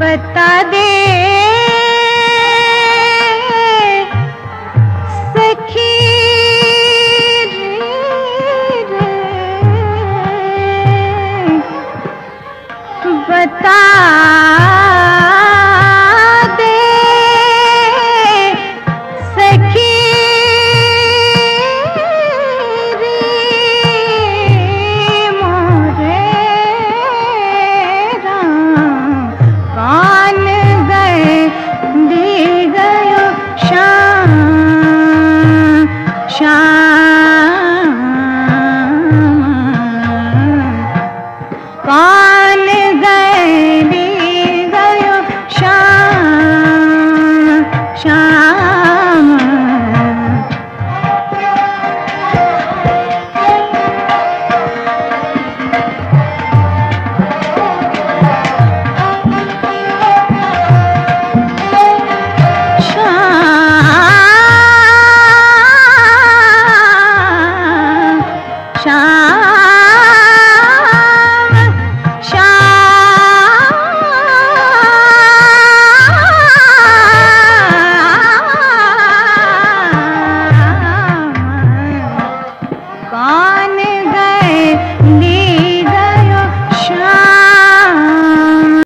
बता दे